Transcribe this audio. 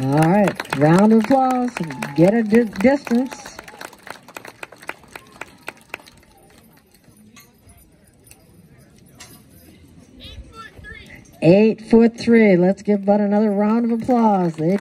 All right, round of applause. Get a di distance. Eight foot three. Let's give Bud another round of applause. They